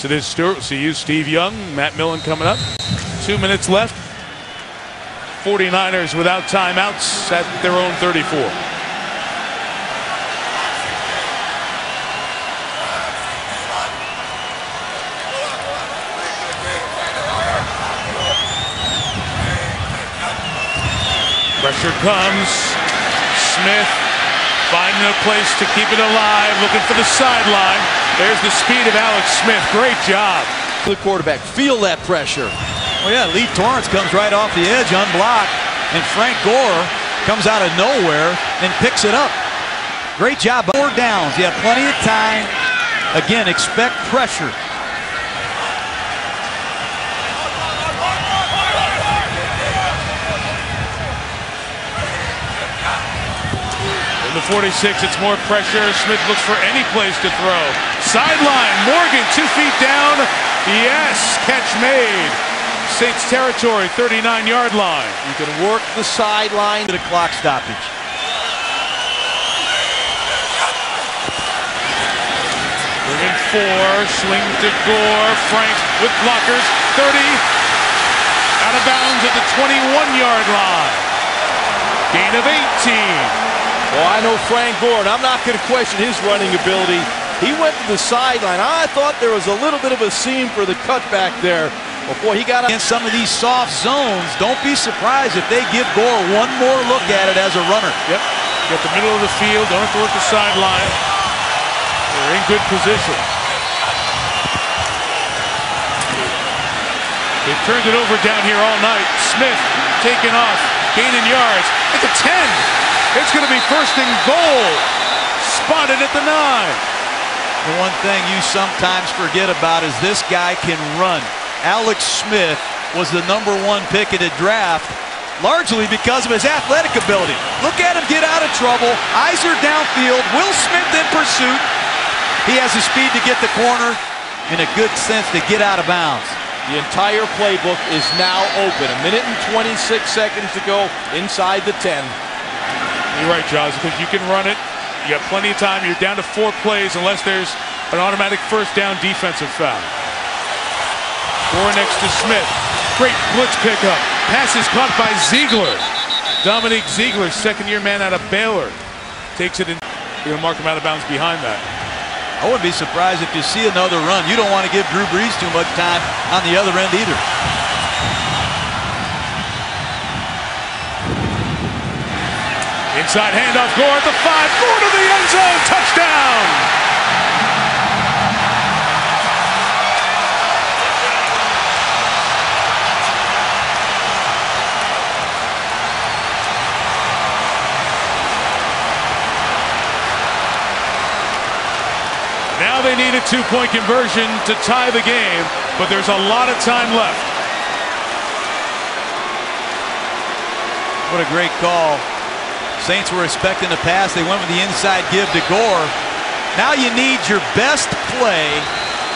Yes, it is Stewart. We'll see you, Steve Young, Matt Millen coming up. Two minutes left. 49ers without timeouts at their own 34. Pressure comes. Smith finding a place to keep it alive, looking for the sideline. There's the speed of Alex Smith. Great job. The quarterback feel that pressure. Well, yeah, Leigh Torrence comes right off the edge unblocked, and Frank Gore comes out of nowhere and picks it up. Great job. Four downs. You have plenty of time. Again, expect pressure. In the 46, it's more pressure. Smith looks for any place to throw. Sideline, Morgan, two feet down. Yes, catch made. Saints territory, 39-yard line. You can work the sideline. To the clock stoppage. Bring in four, swing to Gore. Frank with blockers, 30. Out of bounds at the 21-yard line. Gain of 18. Well, I know Frank Gore, and I'm not going to question his running ability. He went to the sideline. I thought there was a little bit of a seam for the cutback there. Before he got in some of these soft zones, don't be surprised if they give Gore one more look at it as a runner. Yep. Get the middle of the field. Don't have to work the sideline. They're in good position. They've turned it over down here all night. Smith taking off, gaining yards at the 10. It's going to be first and goal. Spotted at the nine. The one thing you sometimes forget about is this guy can run. Alex Smith was the number one pick in the draft largely because of his athletic ability. Look at him get out of trouble. Eyes are downfield. Will Smith in pursuit. He has the speed to get the corner and a good sense to get out of bounds. The entire playbook is now open. A minute and 26 seconds to go inside the 10. You're right, Jaws, because you can run it. You have plenty of time. You're down to four plays unless there's an automatic first down defensive foul. Gore next to Smith. Great blitz pickup. Pass is caught by Zeigler. Dominique Zeigler, second-year man out of Baylor. Takes it in. You're going to mark him out of bounds behind that. I wouldn't be surprised if you see another run. You don't want to give Drew Brees too much time on the other end either. Inside handoff, Gore at the five, Gore to the end zone, touchdown! Now they need a two-point conversion to tie the game, but there's a lot of time left. What a great call. Saints were expecting a pass. They went with the inside give to Gore. Now you need your best play,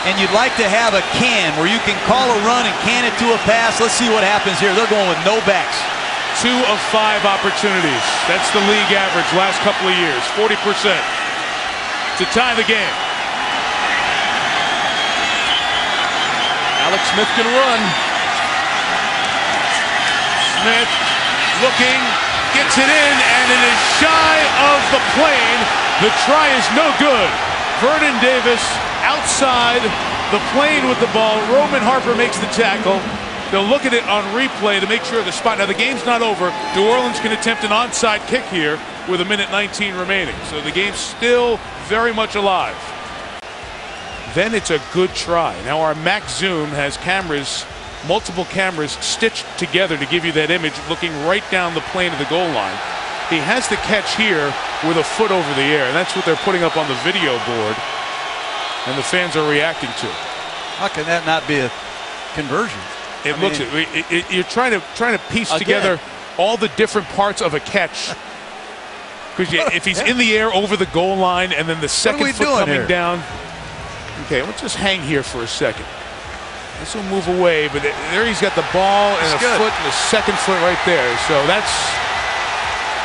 and you'd like to have a can where you can call a run and can it to a pass. Let's see what happens here. They're going with no backs. Two of five opportunities. That's the league average last couple of years, 40% to tie the game. Alex Smith can run. Smith looking, gets it in, and it is shy of the plane. The try is no good. Vernon Davis outside the plane with the ball. Roman Harper makes the tackle. They'll look at it on replay to make sure the spot. Now the game's not over. New Orleans can attempt an onside kick here with a minute 19 remaining. So the game's still very much alive. Then it's a good try. Now our Max Zoom has cameras multiple cameras stitched together to give you that image looking right down the plane of the goal line. He has the catch here with a foot over the air, and that's what they're putting up on the video board, and the fans are reacting to. How can that not be a conversion? It I looks mean, it, it, you're trying to trying to piece again. together all the different parts of a catch. Because if he's in the air over the goal line and then the second foot coming here? down. Okay, let's just hang here for a second. This will move away, but there he's got the ball and a good. foot and a second foot right there. So that's.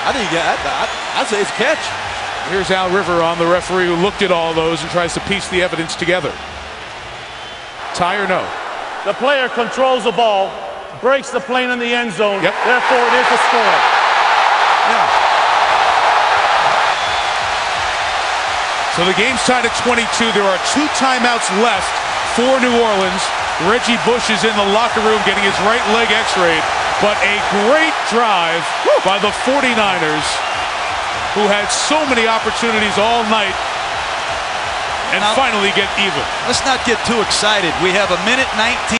I think I, I, I'd say it's a catch. Here's Al Riveron the referee who looked at all those and tries to piece the evidence together. tie or no? The player controls the ball, breaks the plane in the end zone. Yep. Therefore, it is a score. So the game's tied at 22. There are two timeouts left for New Orleans. Reggie Bush is in the locker room getting his right leg x-rayed. But a great drive by the 49ers who had so many opportunities all night and Now- finally get even. Let's not get too excited. We have a minute 19.